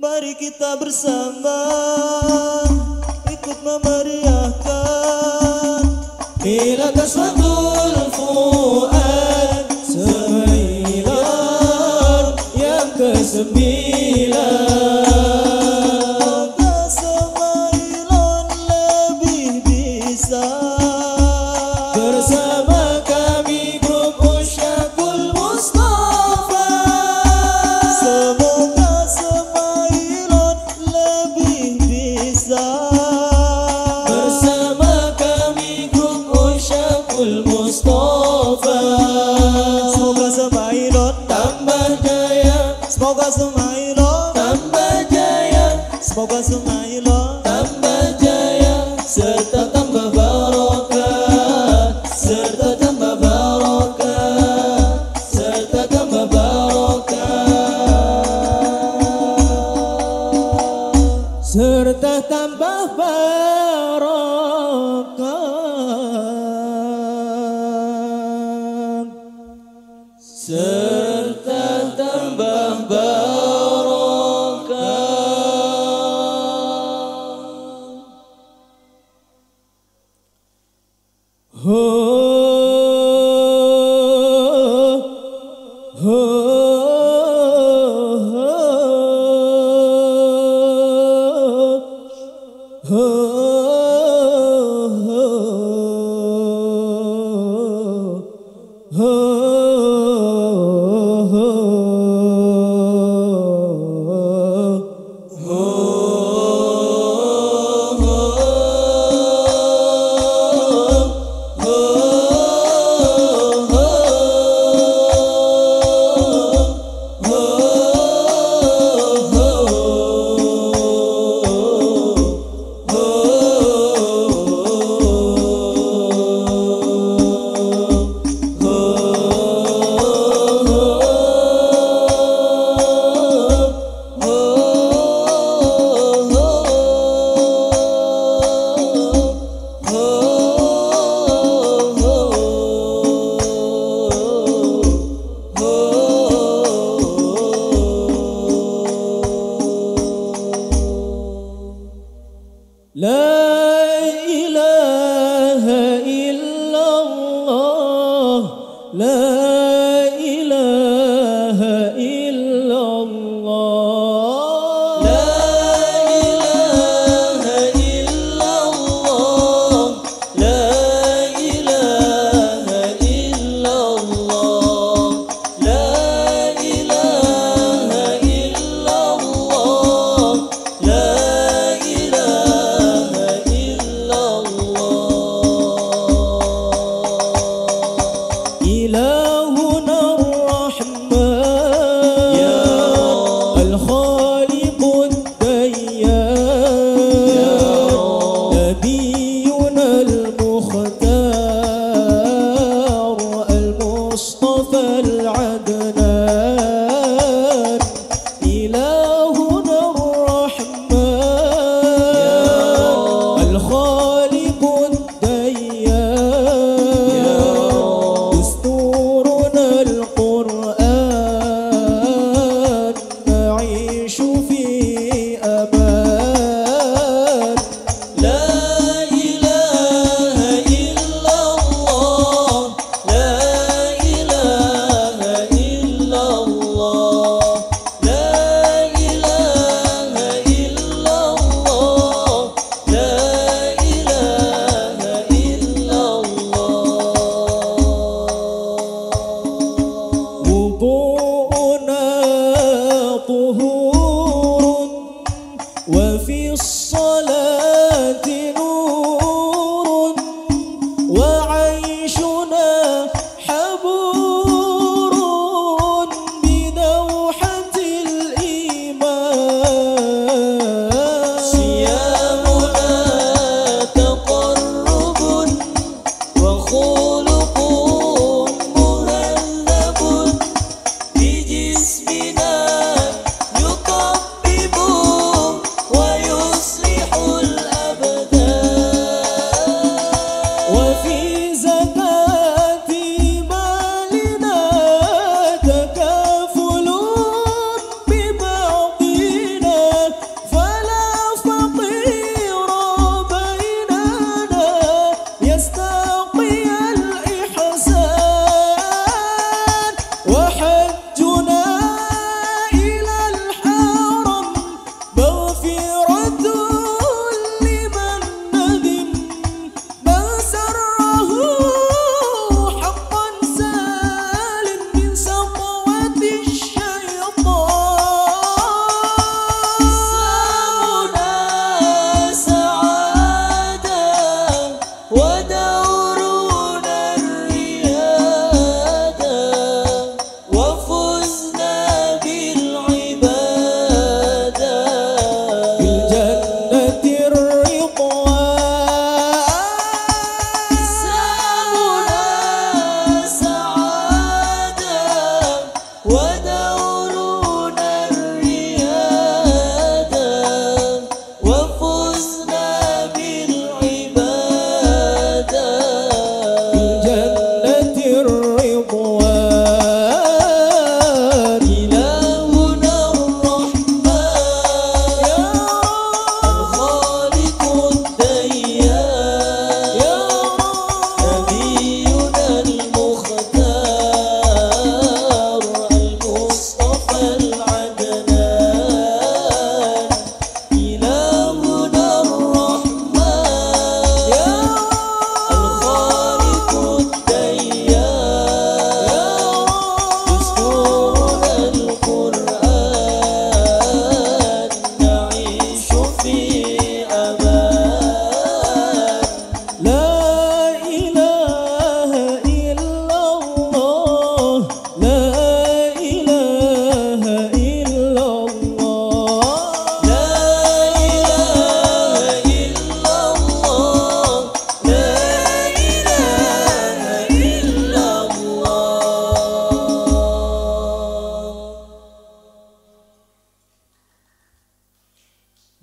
Mari kita bersama ikut memeriahkan. Bila kaswatul fuad Semailar yang kesembilan. Semoga semai lo tambah jaya. Semoga semai lo tambah jaya. Serta Oh. love.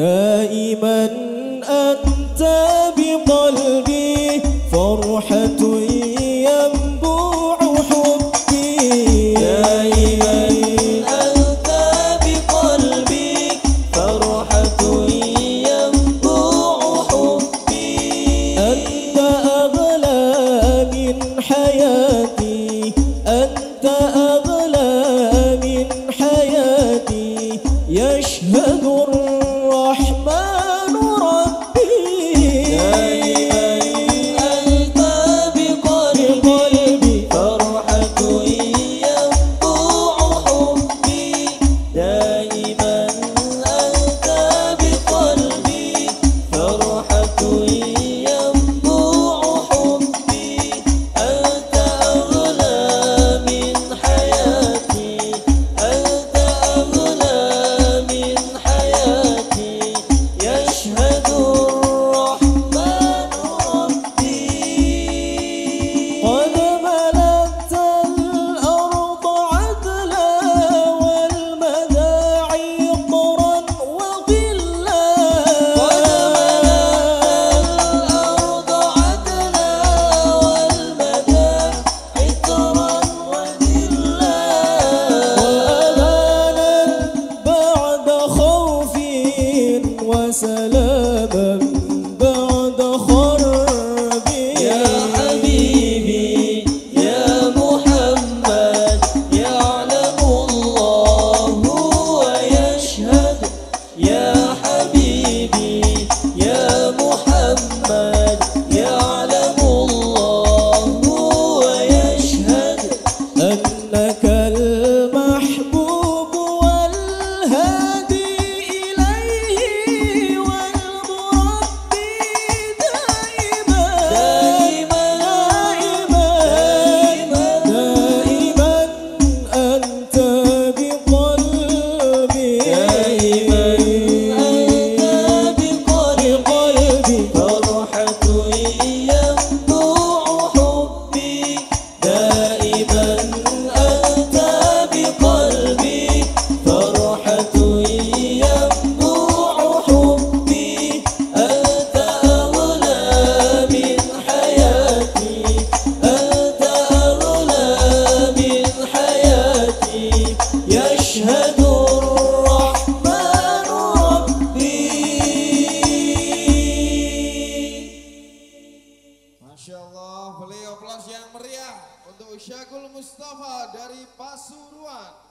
The Musyakul Mustafa dari Pasuruan.